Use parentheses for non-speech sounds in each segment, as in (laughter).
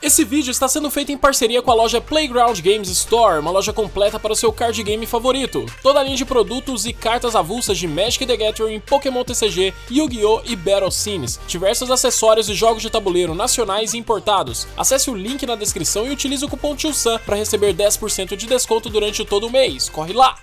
Esse vídeo está sendo feito em parceria com a loja Playground Games Store, uma loja completa para o seu card game favorito. Toda a linha de produtos e cartas avulsas de Magic the Gathering, Pokémon TCG, Yu-Gi-Oh! e Battle Sims, diversos acessórios e jogos de tabuleiro nacionais e importados. Acesse o link na descrição e utilize o cupom TIOSAN para receber 10% de desconto durante todo o mês. Corre lá!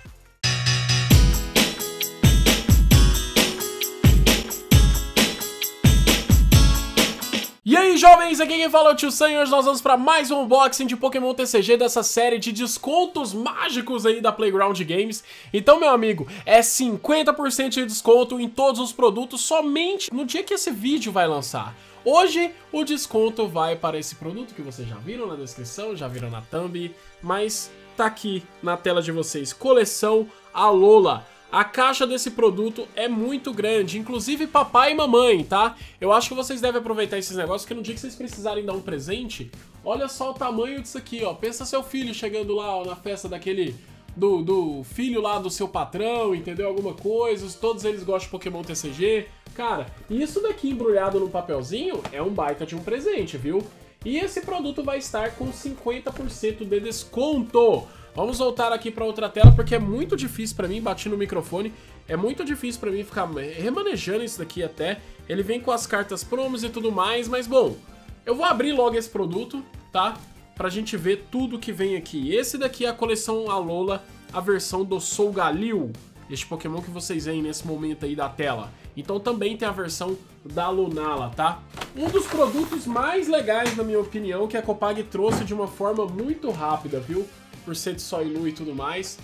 E aí jovens, aqui quem fala é o Tio Sam e hoje nós vamos para mais um unboxing de Pokémon TCG dessa série de descontos mágicos aí da Playground Games. Então meu amigo, é 50% de desconto em todos os produtos somente no dia que esse vídeo vai lançar. Hoje o desconto vai para esse produto que vocês já viram na descrição, já viram na thumb, mas tá aqui na tela de vocês, coleção Alola. A caixa desse produto é muito grande, inclusive papai e mamãe, tá? Eu acho que vocês devem aproveitar esses negócios, porque no dia que vocês precisarem dar um presente, olha só o tamanho disso aqui, ó. Pensa seu filho chegando lá ó, na festa daquele... Do, do filho lá do seu patrão, entendeu? Alguma coisa, todos eles gostam de Pokémon TCG. Cara, isso daqui embrulhado num papelzinho é um baita de um presente, viu? E esse produto vai estar com 50% de desconto. Vamos voltar aqui para outra tela, porque é muito difícil para mim, bati no microfone, é muito difícil para mim ficar remanejando isso daqui até. Ele vem com as cartas promos e tudo mais, mas bom, eu vou abrir logo esse produto, tá? Pra gente ver tudo que vem aqui. Esse daqui é a coleção Alola, a versão do Solgaleo, este Pokémon que vocês veem nesse momento aí da tela. Então também tem a versão da Lunala, tá? Um dos produtos mais legais, na minha opinião, que a Copag trouxe de uma forma muito rápida, viu? Por ser de Soilu e tudo mais.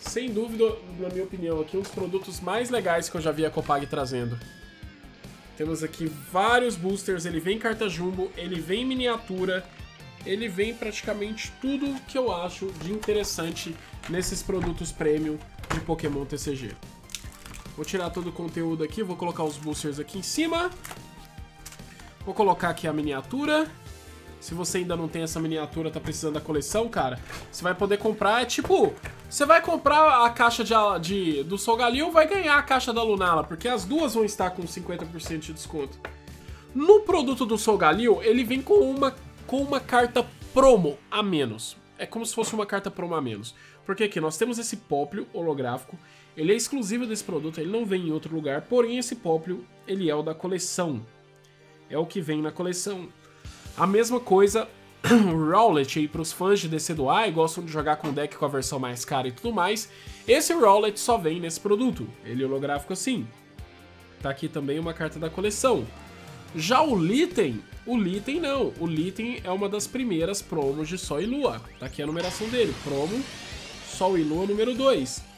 Sem dúvida, na minha opinião, aqui um dos produtos mais legais que eu já vi a Copag trazendo. Temos aqui vários boosters, ele vem carta jumbo, ele vem miniatura, ele vem praticamente tudo que eu acho de interessante nesses produtos premium de Pokémon TCG. Vou tirar todo o conteúdo aqui, vou colocar os boosters aqui em cima. Vou colocar aqui a miniatura. Se você ainda não tem essa miniatura, tá precisando da coleção, cara, você vai poder comprar, é tipo... Você vai comprar a caixa de, de do Solgaleo, vai ganhar a caixa da Lunala, porque as duas vão estar com 50% de desconto. No produto do Solgaleo, ele vem com uma, com uma carta promo a menos. É como se fosse uma carta promo a menos. Porque aqui nós temos esse Póplio holográfico, ele é exclusivo desse produto, ele não vem em outro lugar, porém esse Póplio, ele é o da coleção. É o que vem na coleção. A mesma coisa (clears throat) Rowlet aí para os fãs de DC do e gostam de jogar com deck com a versão mais cara e tudo mais. Esse Rowlet só vem nesse produto, ele é holográfico assim. Tá aqui também uma carta da coleção. Já o Litten, o Litten não, o Litten é uma das primeiras promos de Sol e Lua. Tá aqui a numeração dele, promo Sol e Lua número 2.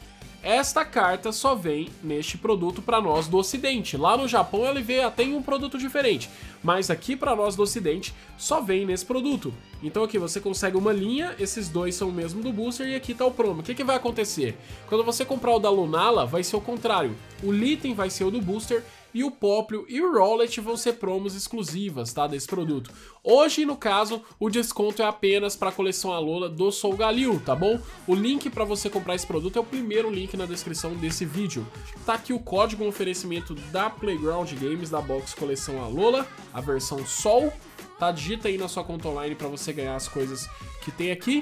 Esta carta só vem neste produto para nós do ocidente. Lá no Japão ele vê até em um produto diferente, mas aqui para nós do ocidente só vem nesse produto. Então aqui você consegue uma linha, esses dois são o mesmo do booster e aqui está o promo. O que, que vai acontecer? Quando você comprar o da Lunala, vai ser o contrário. O Litten vai ser o do booster e o Popplio e o Rowlet vão ser promos exclusivas, tá, desse produto. Hoje, no caso, o desconto é apenas para a coleção Alola do Soul Galil, tá bom? O link para você comprar esse produto é o primeiro link na descrição desse vídeo. Tá aqui o código um oferecimento da Playground Games da box coleção Alola, a versão Sol, tá? Digita aí na sua conta online para você ganhar as coisas que tem aqui.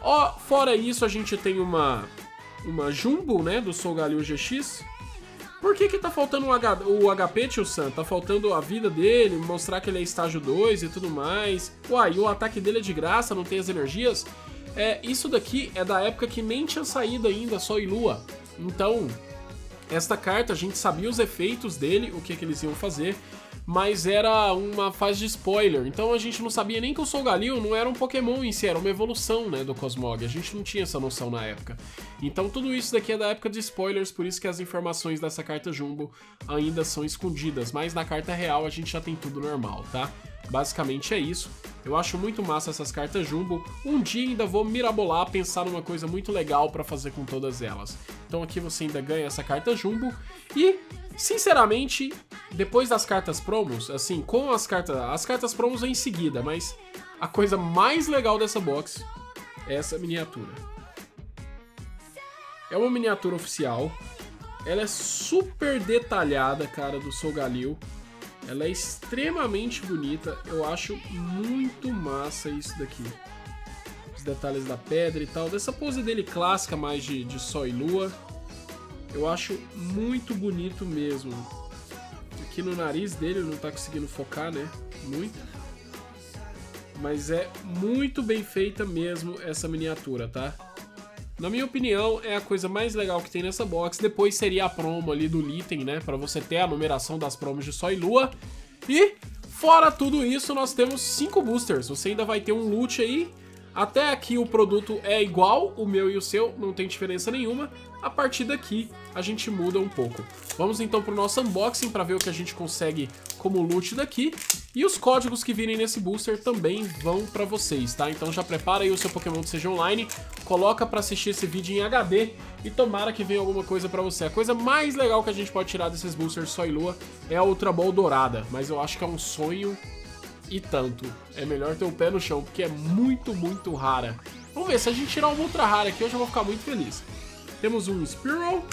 Ó, fora isso, a gente tem uma uma Jumbo, né, do Soul Galil GX, por que que tá faltando o, H, o HP, tio Sam? Tá faltando a vida dele, mostrar que ele é estágio 2 e tudo mais. Uai, o ataque dele é de graça, não tem as energias? É, isso daqui é da época que nem tinha saído ainda Sol e Lua. Então, esta carta a gente sabia os efeitos dele, o que, que eles iam fazer mas era uma fase de spoiler. Então a gente não sabia nem que o Solgaleo não era um Pokémon em si, era uma evolução né, do Cosmog. A gente não tinha essa noção na época. Então tudo isso daqui é da época de spoilers, por isso que as informações dessa carta Jumbo ainda são escondidas. Mas na carta real a gente já tem tudo normal, tá? Basicamente é isso. Eu acho muito massa essas cartas Jumbo. Um dia ainda vou mirabolar, pensar numa coisa muito legal para fazer com todas elas. Então aqui você ainda ganha essa carta Jumbo. E, sinceramente, depois das cartas promos, assim, com as cartas... As cartas promos em seguida, mas a coisa mais legal dessa box é essa miniatura. É uma miniatura oficial. Ela é super detalhada, cara, do Solgaleo. Ela é extremamente bonita. Eu acho muito massa isso daqui. Os detalhes da pedra e tal. Dessa pose dele clássica, mais de, de sol e lua. Eu acho muito bonito mesmo. Aqui no nariz dele não tá conseguindo focar, né? Muito. Mas é muito bem feita mesmo essa miniatura, tá? Na minha opinião, é a coisa mais legal que tem nessa box. Depois seria a promo ali do item, né? Pra você ter a numeração das promos de Sol e Lua. E, fora tudo isso, nós temos cinco boosters. Você ainda vai ter um loot aí até aqui o produto é igual, o meu e o seu, não tem diferença nenhuma. A partir daqui a gente muda um pouco. Vamos então para o nosso unboxing para ver o que a gente consegue como loot daqui. E os códigos que virem nesse booster também vão para vocês, tá? Então já prepara aí o seu Pokémon seja online, coloca para assistir esse vídeo em HD e tomara que venha alguma coisa para você. A coisa mais legal que a gente pode tirar desses boosters Só e Lua é a Ultra Ball dourada, mas eu acho que é um sonho e tanto. É melhor ter o pé no chão, porque é muito, muito rara. Vamos ver, se a gente tirar uma ultra rara aqui, eu já vou ficar muito feliz. Temos um Spearow,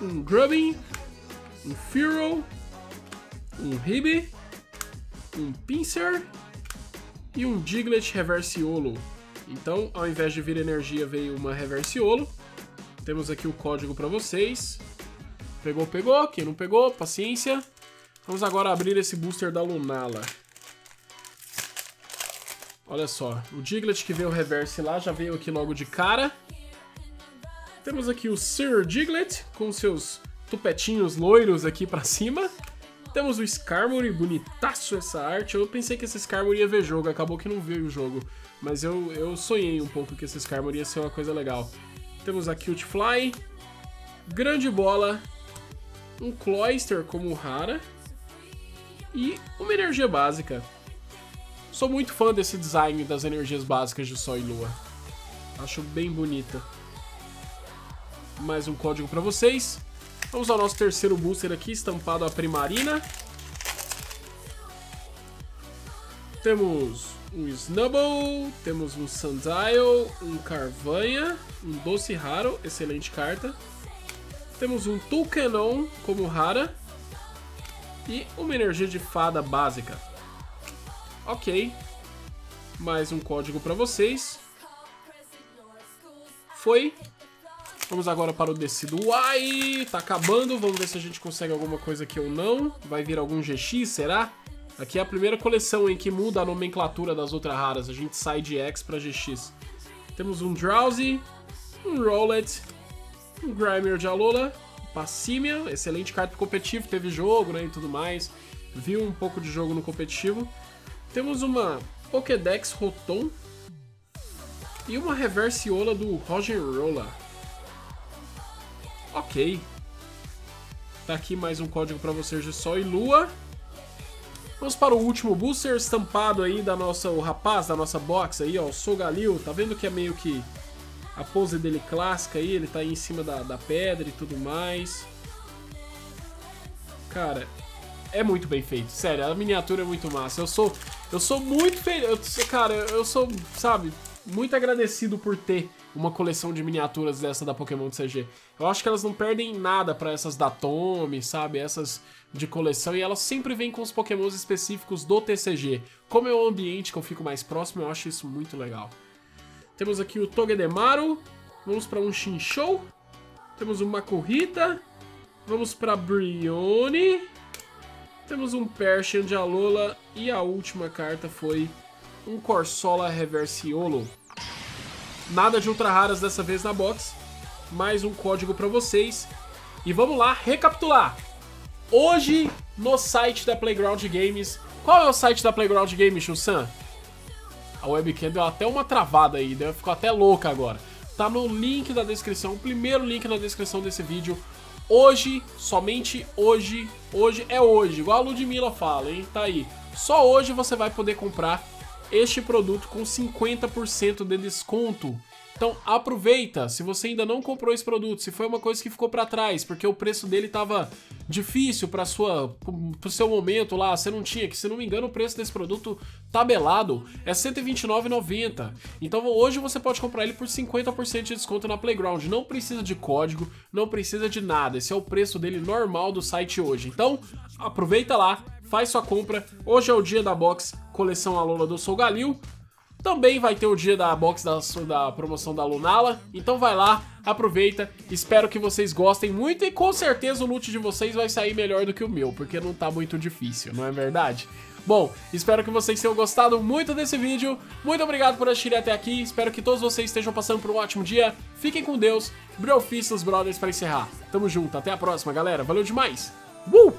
um Grubbin, um Fearow, um Ribe, um Pinsir e um Diglett Reversiolo. Então, ao invés de vir energia, veio uma Reversiolo. Temos aqui o código para vocês. Pegou, pegou. Quem não pegou, paciência. Vamos agora abrir esse booster da Lunala. Olha só, o Diglett que veio o reverse lá já veio aqui logo de cara. Temos aqui o Sir Diglett com seus tupetinhos loiros aqui pra cima. Temos o Skarmory, bonitaço essa arte. Eu pensei que esse Skarmory ia ver jogo, acabou que não veio o jogo. Mas eu, eu sonhei um pouco que esse Skarmory ia ser uma coisa legal. Temos a Cute Fly, Grande Bola, um Cloyster como rara e uma energia básica. Sou muito fã desse design das energias básicas de Sol e Lua. Acho bem bonita. Mais um código para vocês. Vamos ao nosso terceiro booster aqui, estampado a Primarina. Temos um Snubble, temos um Sandile, um Carvanha, um Doce Raro, excelente carta. Temos um Tulkenon como rara e uma energia de fada básica. Ok. Mais um código para vocês. Foi. Vamos agora para o Decido Uai. Tá acabando. Vamos ver se a gente consegue alguma coisa aqui ou não. Vai vir algum GX, será? Aqui é a primeira coleção em que muda a nomenclatura das outras raras. A gente sai de X para GX. Temos um Drowsy, um Rowlet, um Grimer de Alola, Passímia, excelente carta competitivo, teve jogo né, e tudo mais. Viu um pouco de jogo no competitivo. Temos uma Pokédex Rotom e uma Reversiola do Roger Rolla. Ok. Tá aqui mais um código para vocês de Sol e Lua. Vamos para o último booster estampado aí da nossa, o rapaz da nossa box aí, ó, o Sogalil. Tá vendo que é meio que a pose dele clássica aí, ele tá aí em cima da, da pedra e tudo mais. Cara, é muito bem feito, sério, a miniatura é muito massa. Eu sou, eu sou muito feliz, cara, eu sou, sabe, muito agradecido por ter uma coleção de miniaturas dessa da Pokémon CG. Eu acho que elas não perdem nada para essas da Tommy, sabe, essas de coleção, e elas sempre vêm com os Pokémons específicos do TCG. Como é o ambiente que eu fico mais próximo, eu acho isso muito legal. Temos aqui o Togedemaru, vamos para um Shinshou, temos o Makuhita, vamos para Brione, temos um Persian de Alola e a última carta foi um Corsola Reversiolo. Nada de ultra raras dessa vez na box, mais um código para vocês. E vamos lá recapitular. Hoje no site da Playground Games, qual é o site da Playground Games, Chussan? A webcam deu até uma travada aí, ficou até louca agora. Tá no link da descrição, o primeiro link na descrição desse vídeo, Hoje, somente hoje, hoje é hoje, igual a Ludmilla fala, hein? Tá aí. Só hoje você vai poder comprar este produto com 50% de desconto então aproveita, se você ainda não comprou esse produto, se foi uma coisa que ficou para trás, porque o preço dele tava difícil para sua pro seu momento lá, você não tinha, que se não me engano o preço desse produto tabelado é R$ 129,90. Então hoje você pode comprar ele por 50% de desconto na Playground, não precisa de código, não precisa de nada. Esse é o preço dele normal do site hoje. Então, aproveita lá, faz sua compra. Hoje é o dia da box coleção Alola do Sou Galil. Também vai ter o dia da box da, da promoção da Lunala. Então vai lá, aproveita. Espero que vocês gostem muito e com certeza o loot de vocês vai sair melhor do que o meu, porque não tá muito difícil, não é verdade? Bom, espero que vocês tenham gostado muito desse vídeo. Muito obrigado por assistir até aqui. Espero que todos vocês estejam passando por um ótimo dia. Fiquem com Deus. Brofistas Brothers para encerrar. Tamo junto. Até a próxima, galera. Valeu demais. Uh!